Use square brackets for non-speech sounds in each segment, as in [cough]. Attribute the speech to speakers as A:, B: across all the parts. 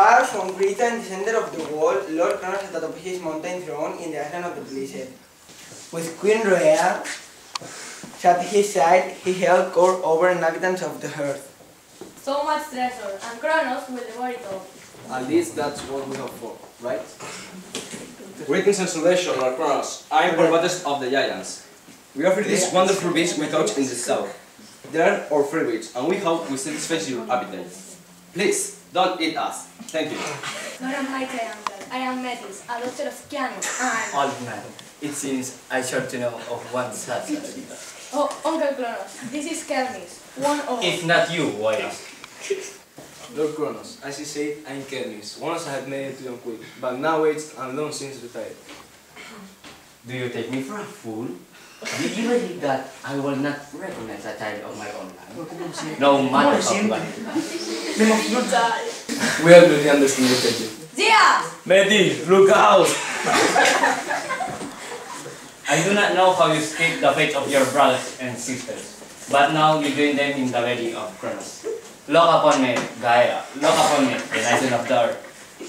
A: Far from Creta in the center of the world, Lord Kronos sat atop his mountain throne in the island of the Blessed. With Queen Rhea at his side, he held court over inhabitants of the earth.
B: So much treasure, and Kronos will devour it all.
C: At least that's what we hope for, right? Greetings and salutations, Lord Kronos. I am Barbatus of the Giants. We offer this wonderful beach we touch in the south. There are our favorite, and we hope we satisfy your appetite. Please, don't eat us. Thank you.
B: Lord and mighty uncle, I am Metis, a daughter of Kianos, and...
D: Old man, it seems I short to know of one such.
B: Oh, Uncle Kronos, this is Kermis, one of...
D: If not you, why?
C: Lord Kronos, as you said, I'm Kernis. Once I had made it to young queen, but now aged and long since retired.
D: Do you take me for a fool? Do you believe that I will not recognize a child of my own line? No matter how blind. [laughs]
C: We have really underestimated you.
B: Zia!
D: Medi, look out! I do not know how you escaped the fate of your brothers and sisters, but now you join them in the wedding of Kronos. Look upon me, Gaia. Look upon me, the Titan of the earth,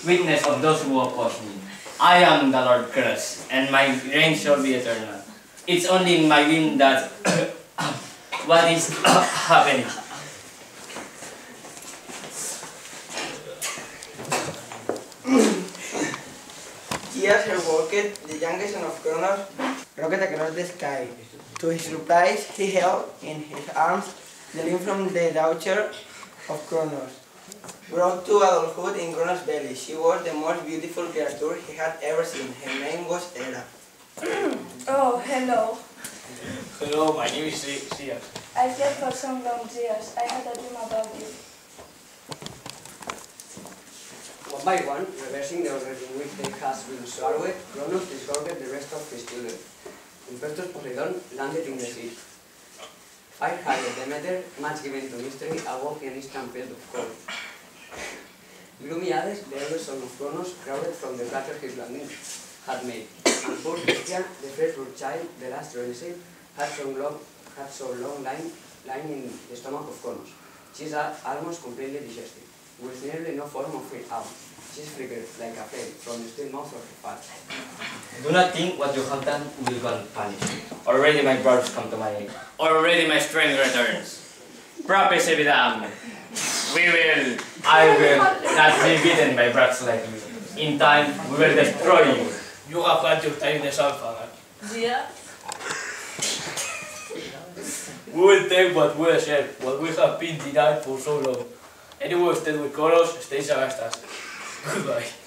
D: witness of those who oppose me. I am the Lord Kronos, and my reign shall be eternal. It's only in my wind that [coughs] what is [coughs] happening.
A: Years her worked, the youngest son of Kronos, rocket across the sky. To his surprise, he held in his arms the limb from the daughter of Kronos. Brought to adulthood in Kronos' belly, she was the most beautiful creature he had ever seen. Her name was Hera. [clears throat]
E: Oh, hello.
F: Hello, my name is Sias.
E: I've slept for some long years. I had a dream about you.
G: By one, reversing the order in which they has been swallowed, Kronos discovered the rest of his children. Impetus Poseidon landed in the sea. Fire-hearted Demeter, much given to mystery, awoke an instant field of cold. Gloomy Hades, the eldest son of Kronos, crowded from the crater his landing had made. And poor Hestia, the firstborn child, the last relative, had so long, had so long lying, lying in the stomach of Kronos. She's a- almost completely digested, with nearly no form of free out. She's flickered like a flame from the still mouth of her father.
D: Do not think what you have done will go unpunished. Already my brothers come to my aid. Already my strength returns. Prophesy vidam. We will, I will not be beaten by brats like you. In time, we will destroy you.
F: You have had your time in the sun, father.
B: Zia?
F: We will take what we deserve, what we have been denied for so long. Anyway, stay with Coros, stay Sagastas. Goodbye. [laughs]